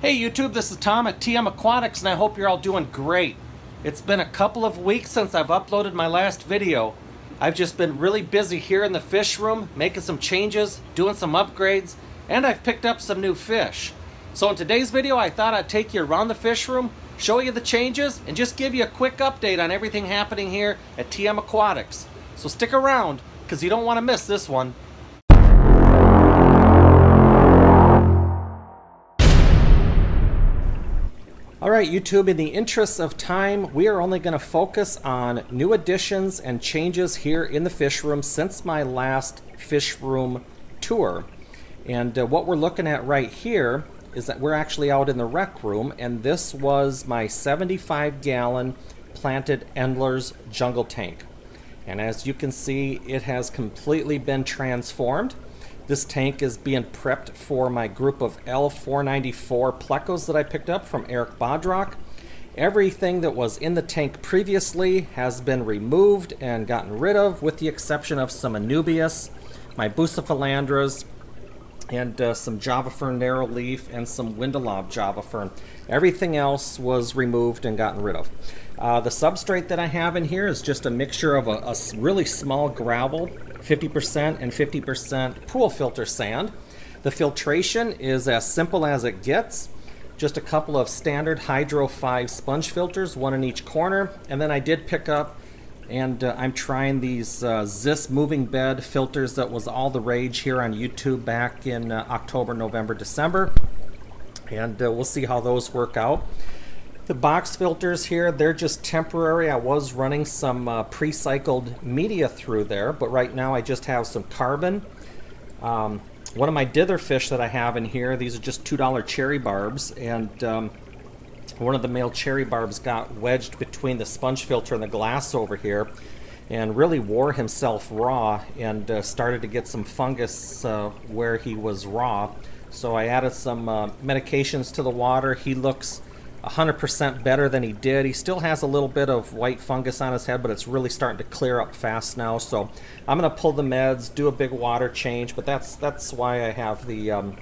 Hey YouTube, this is Tom at TM Aquatics and I hope you're all doing great. It's been a couple of weeks since I've uploaded my last video. I've just been really busy here in the fish room, making some changes, doing some upgrades, and I've picked up some new fish. So in today's video, I thought I'd take you around the fish room, show you the changes, and just give you a quick update on everything happening here at TM Aquatics. So stick around, because you don't want to miss this one. All right, YouTube, in the interest of time, we are only going to focus on new additions and changes here in the fish room since my last fish room tour. And uh, what we're looking at right here is that we're actually out in the rec room, and this was my 75 gallon planted Endler's jungle tank. And as you can see, it has completely been transformed. This tank is being prepped for my group of L494 plecos that I picked up from Eric Bodrock. Everything that was in the tank previously has been removed and gotten rid of, with the exception of some Anubias, my Bucephalandras, and uh, some Java Fern Narrow Leaf and some Windelov Java Fern. Everything else was removed and gotten rid of. Uh, the substrate that I have in here is just a mixture of a, a really small gravel 50% and 50% pool filter sand. The filtration is as simple as it gets. Just a couple of standard Hydro 5 sponge filters, one in each corner. And then I did pick up, and uh, I'm trying these uh, Ziss moving bed filters that was all the rage here on YouTube back in uh, October, November, December. And uh, we'll see how those work out. The box filters here, they're just temporary. I was running some uh, pre-cycled media through there, but right now I just have some carbon. Um, one of my dither fish that I have in here, these are just $2 cherry barbs, and um, one of the male cherry barbs got wedged between the sponge filter and the glass over here and really wore himself raw and uh, started to get some fungus uh, where he was raw. So I added some uh, medications to the water. He looks 100% better than he did. He still has a little bit of white fungus on his head, but it's really starting to clear up fast now. So I'm going to pull the meds, do a big water change, but that's that's why I have the um,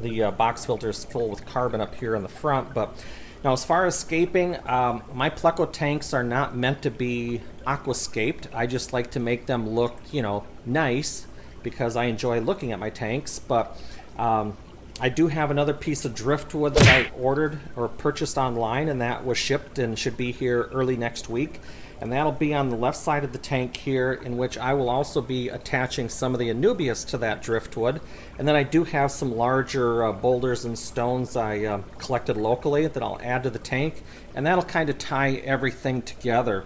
the uh, box filters full with carbon up here in the front. But now, as far as scaping, um, my Pleco tanks are not meant to be aquascaped. I just like to make them look, you know, nice because I enjoy looking at my tanks. But um, I do have another piece of driftwood that I ordered or purchased online, and that was shipped and should be here early next week. And that'll be on the left side of the tank here, in which I will also be attaching some of the Anubias to that driftwood. And then I do have some larger uh, boulders and stones I uh, collected locally that I'll add to the tank, and that'll kind of tie everything together.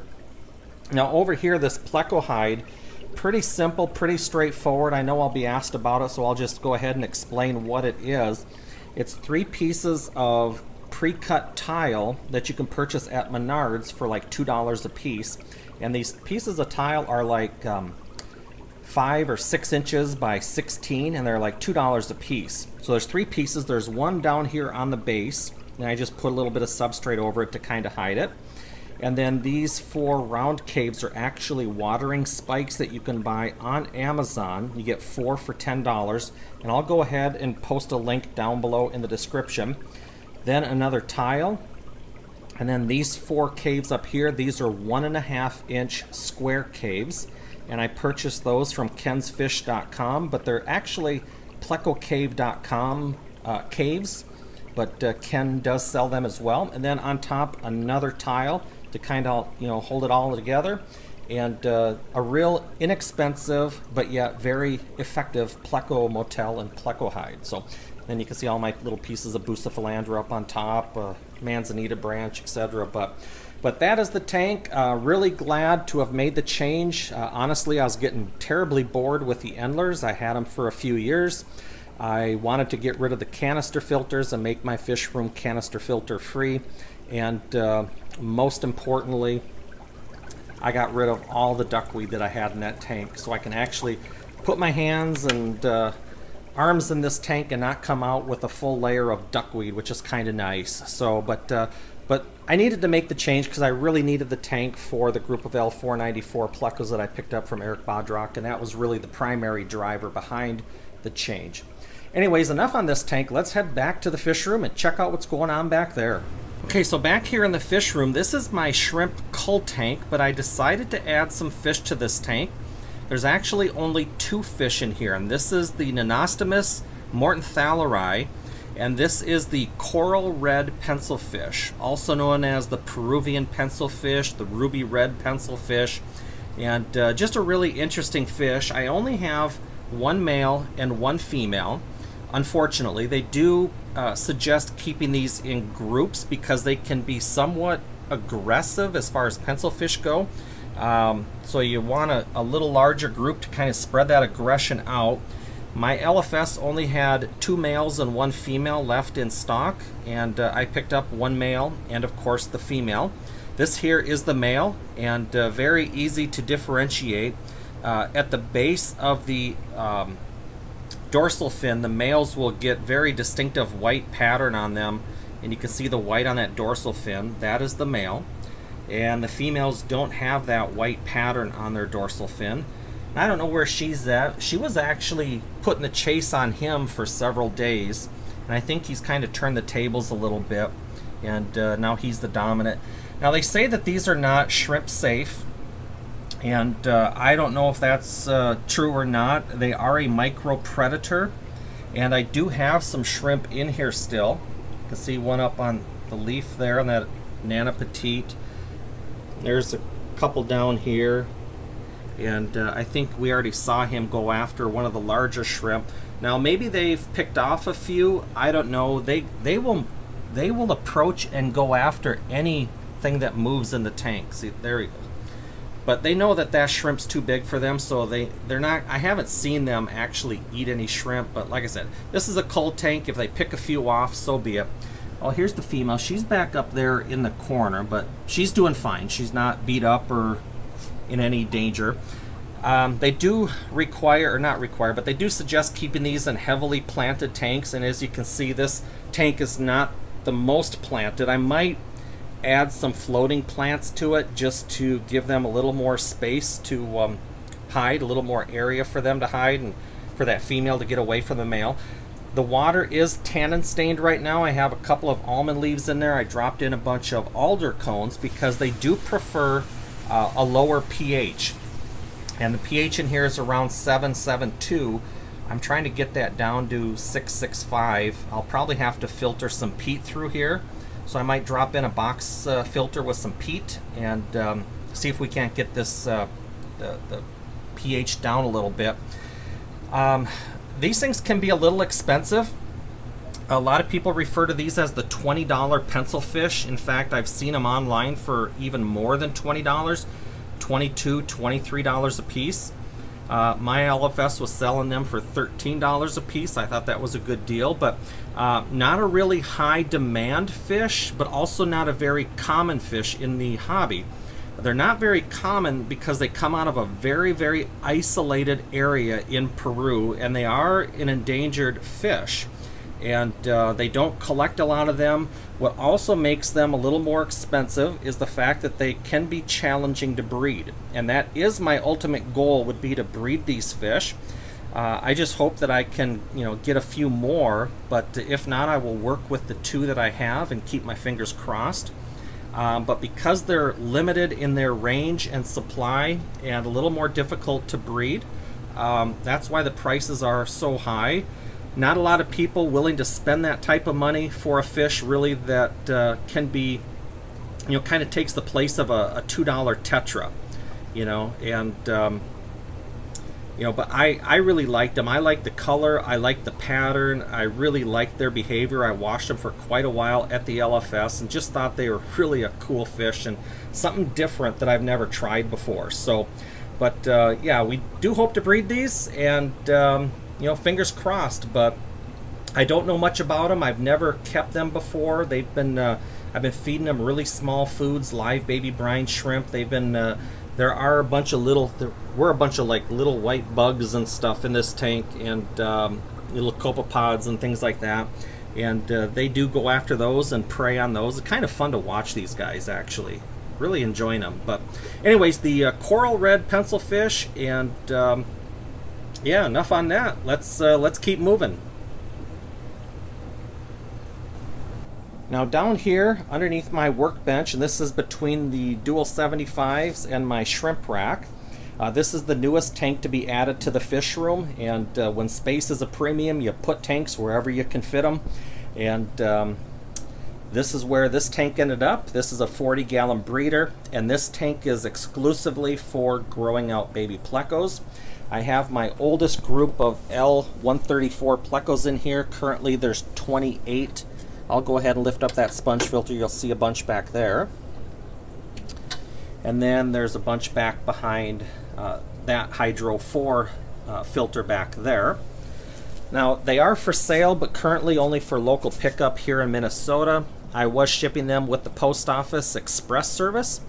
Now over here, this pleco hide pretty simple, pretty straightforward. I know I'll be asked about it, so I'll just go ahead and explain what it is. It's three pieces of pre-cut tile that you can purchase at Menards for like $2 a piece. And these pieces of tile are like um, five or six inches by 16 and they're like $2 a piece. So there's three pieces. There's one down here on the base and I just put a little bit of substrate over it to kind of hide it. And then these four round caves are actually watering spikes that you can buy on Amazon. You get four for $10. And I'll go ahead and post a link down below in the description. Then another tile. And then these four caves up here, these are one and a half inch square caves. And I purchased those from kensfish.com, but they're actually plecocave.com uh, caves. But uh, Ken does sell them as well. And then on top, another tile to kind of you know hold it all together. And uh, a real inexpensive but yet very effective pleco motel and pleco hide so then you can see all my little pieces of bucephalandra up on top uh, manzanita branch etc but but that is the tank. Uh, really glad to have made the change. Uh, honestly i was getting terribly bored with the endlers. I had them for a few years. I wanted to get rid of the canister filters and make my fish room canister filter free and uh, most importantly, I got rid of all the duckweed that I had in that tank so I can actually put my hands and uh, arms in this tank and not come out with a full layer of duckweed, which is kind of nice. So, but uh, but I needed to make the change because I really needed the tank for the group of L494 plecos that I picked up from Eric Bodrock, and that was really the primary driver behind the change. Anyways, enough on this tank. Let's head back to the fish room and check out what's going on back there. Okay, so back here in the fish room, this is my shrimp cull tank, but I decided to add some fish to this tank. There's actually only two fish in here, and this is the Nannostomus mortenthaleri, and this is the coral red pencilfish, also known as the Peruvian pencilfish, the ruby red pencilfish, and uh, just a really interesting fish. I only have one male and one female. Unfortunately, they do uh, suggest keeping these in groups because they can be somewhat aggressive as far as pencilfish go. Um, so you want a, a, little larger group to kind of spread that aggression out. My LFS only had two males and one female left in stock, and uh, I picked up one male and, of course, the female. This here is the male, and uh, very easy to differentiate. Uh, at the base of the um, dorsal fin, the males will get very distinctive white pattern on them, and you can see the white on that dorsal fin. That is the male and the females don't have that white pattern on their dorsal fin. I don't know where she's at. She was actually putting the chase on him for several days, and I think he's kind of turned the tables a little bit, and uh, now he's the dominant. Now they say that these are not shrimp safe, and uh, I don't know if that's uh, true or not. They are a micro predator, and I do have some shrimp in here still. You can see one up on the leaf there on that Nana Petite. There's a couple down here. And uh, I think we already saw him go after one of the larger shrimp. Now maybe they've picked off a few. I don't know. They they will they will approach and go after anything that moves in the tank. See, there he goes. But they know that that shrimp's too big for them, so they they're not. I haven't seen them actually eat any shrimp. But like I said, this is a cold tank. If they pick a few off, so be it. Oh, here's the female. She's back up there in the corner, but she's doing fine. She's not beat up or in any danger. Um, they do require, or not require, but they do suggest keeping these in heavily planted tanks. And as you can see, this tank is not the most planted. I might add some floating plants to it just to give them a little more space to um, hide, a little more area for them to hide, and for that female to get away from the male. The water is tannin stained right now. I have a couple of almond leaves in there. I dropped in a bunch of alder cones because they do prefer uh, a lower pH. And the pH in here is around 772. I'm trying to get that down to 665. I'll probably have to filter some peat through here. So I might drop in a box uh, filter with some peat and um, see if we can't get this uh, the, the pH down a little bit. Um, these things can be a little expensive. A lot of people refer to these as the $20 pencil fish. In fact, I've seen them online for even more than $20, $22, $23 a piece. Uh, my LFS was selling them for $13 a piece. I thought that was a good deal, but uh, not a really high demand fish, but also not a very common fish in the hobby. They're not very common because they come out of a very, very isolated area in Peru, and they are an endangered fish. And uh, they don't collect a lot of them. What also makes them a little more expensive is the fact that they can be challenging to breed. And that is my ultimate goal would be to breed these fish. Uh, I just hope that I can, you know, get a few more, but if not, I will work with the two that I have and keep my fingers crossed. Um, but because they're limited in their range and supply and a little more difficult to breed, um, that's why the prices are so high. Not a lot of people willing to spend that type of money for a fish really that uh, can be, you know, kind of takes the place of a, a $2 tetra, you know, and um, you know but I I really liked them. I like the color. I like the pattern. I really liked their behavior. I watched them for quite a while at the LFS and just thought they were really a cool fish and something different that I've never tried before. So but uh, yeah we do hope to breed these and um, you know fingers crossed but I don't know much about them I've never kept them before. They've been uh, I've been feeding them really small foods live baby brine shrimp. They've been uh, there are a bunch of little there were a bunch of like little white bugs and stuff in this tank and um, little copepods and things like that. And uh, they do go after those and prey on those. It's kind of fun to watch these guys actually. Really enjoying them but anyways the uh, coral red pencil fish and um, yeah, enough on that. Let's uh, let's keep moving. Now down here underneath my workbench, and this is between the dual 75s and my shrimp rack, uh, this is the newest tank to be added to the fish room, and uh, when space is a premium, you put tanks wherever you can fit them. And um, this is where this tank ended up. This is a 40 gallon breeder, and this tank is exclusively for growing out baby plecos. I have my oldest group of L134 plecos in here. Currently there's 28 I'll go ahead and lift up that sponge filter. You'll see a bunch back there. And then there's a bunch back behind uh, that Hydro 4 uh, filter back there. Now, they are for sale, but currently only for local pickup here in Minnesota. I was shipping them with the post office express service,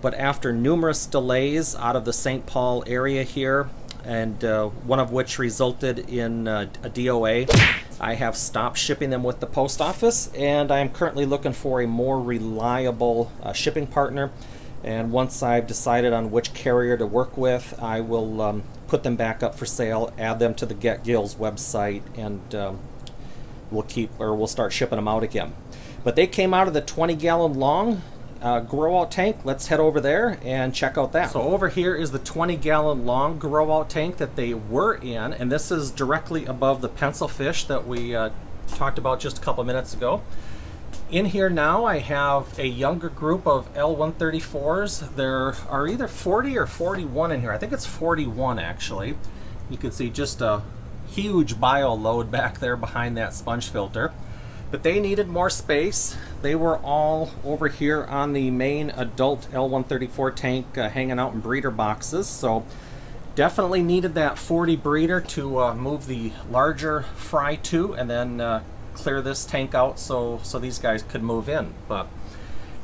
but after numerous delays out of the St. Paul area here, and uh, one of which resulted in uh, a DOA. I have stopped shipping them with the post office, and I am currently looking for a more reliable uh, shipping partner. And once I've decided on which carrier to work with, I will um, put them back up for sale, add them to the Get Gills website, and um, we'll keep or we'll start shipping them out again. But they came out of the 20 gallon long uh, grow out tank. Let's head over there and check out that. So over here is the 20 gallon long grow out tank that they were in, and this is directly above the pencil fish that we uh, talked about just a couple minutes ago. In here now I have a younger group of L134s. There are either 40 or 41 in here. I think it's 41 actually. You can see just a huge bio load back there behind that sponge filter. But they needed more space. They were all over here on the main adult L134 tank uh, hanging out in breeder boxes. So definitely needed that 40 breeder to uh, move the larger fry to and then uh, clear this tank out so, so these guys could move in. But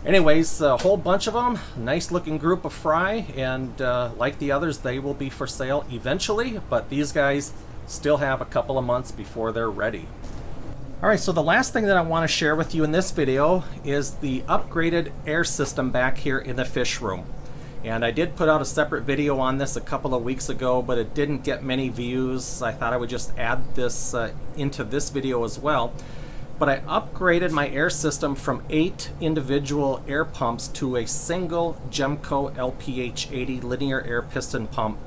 anyways, a whole bunch of them. Nice looking group of fry and uh, like the others, they will be for sale eventually. But these guys still have a couple of months before they're ready. Alright, so the last thing that I want to share with you in this video is the upgraded air system back here in the fish room. And I did put out a separate video on this a couple of weeks ago, but it didn't get many views. I thought I would just add this uh, into this video as well. But I upgraded my air system from eight individual air pumps to a single Jehmco LPH80 linear air piston pump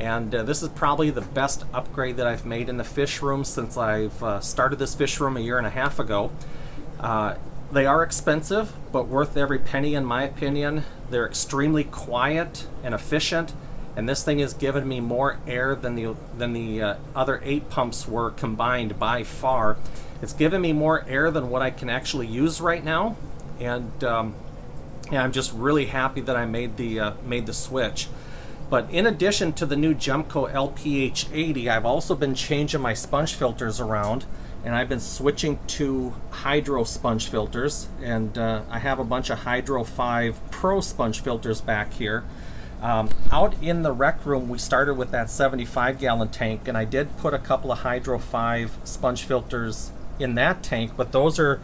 and uh, this is probably the best upgrade that I've made in the fish room since I've uh, started this fish room a year and a half ago. Uh, they are expensive, but worth every penny in my opinion. They're extremely quiet and efficient, and this thing has given me more air than the than the uh, other eight pumps were combined by far. It's given me more air than what I can actually use right now, and um, yeah, I'm just really happy that I made the uh, made the switch. But in addition to the new Jehmco LPH80, I've also been changing my sponge filters around and I've been switching to Hydro sponge filters and uh, I have a bunch of Hydro 5 Pro sponge filters back here. Um, out in the rec room we started with that 75 gallon tank and I did put a couple of Hydro 5 sponge filters in that tank but those are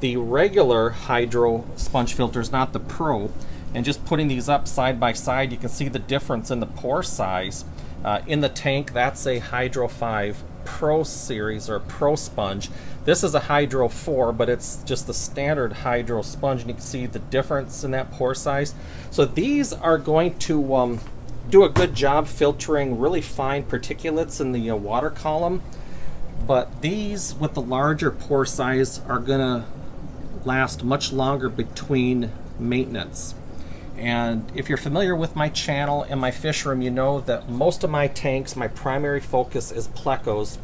the regular Hydro sponge filters not the Pro and just putting these up side by side you can see the difference in the pore size. Uh, in the tank that's a Hydro 5 Pro series or Pro sponge. This is a Hydro 4 but it's just the standard Hydro sponge and you can see the difference in that pore size. So these are going to um, do a good job filtering really fine particulates in the uh, water column. But these with the larger pore size are gonna last much longer between maintenance and if you're familiar with my channel and my fish room, you know that most of my tanks, my primary focus is plecos.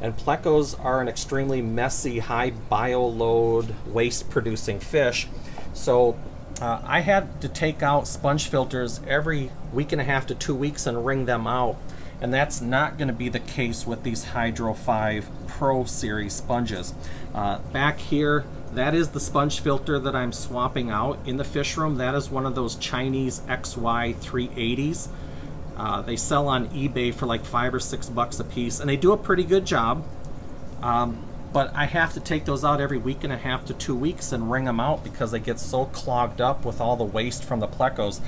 And plecos are an extremely messy, high bio load, waste producing fish. So uh, I had to take out sponge filters every week and a half to two weeks and wring them out. And that's not going to be the case with these Hydro 5 Pro Series sponges. Uh, back here, that is the sponge filter that I'm swapping out in the fish room. That is one of those Chinese XY 380s. Uh, they sell on eBay for like five or six bucks a piece, and they do a pretty good job. Um, but I have to take those out every week and a half to two weeks and wring them out because they get so clogged up with all the waste from the plecos.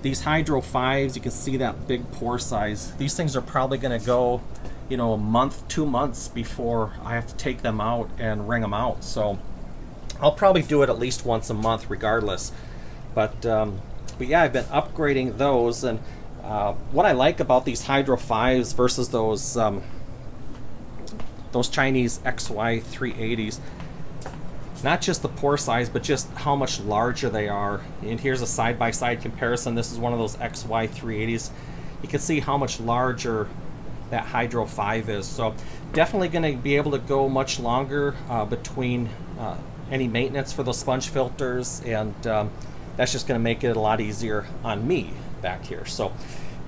These Hydro 5s, you can see that big pore size. These things are probably going to go, you know, a month, two months before I have to take them out and wring them out. So I'll probably do it at least once a month regardless. But, um, but yeah, I've been upgrading those. And uh, what I like about these Hydro 5s versus those, um, those Chinese XY 380s, not just the pore size, but just how much larger they are. And here's a side-by-side -side comparison. This is one of those XY 380s. You can see how much larger that Hydro 5 is. So definitely going to be able to go much longer uh, between uh, any maintenance for those sponge filters and um, that's just going to make it a lot easier on me back here. So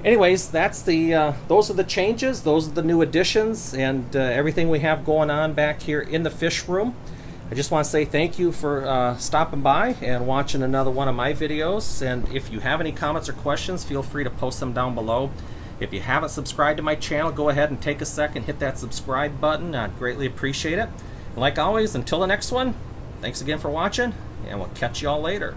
anyways, that's the uh, those are the changes, those are the new additions and uh, everything we have going on back here in the fish room. I just want to say thank you for uh, stopping by and watching another one of my videos. And if you have any comments or questions, feel free to post them down below. If you haven't subscribed to my channel, go ahead and take a second, hit that subscribe button. I'd greatly appreciate it. And like always, until the next one, thanks again for watching, and we'll catch you all later.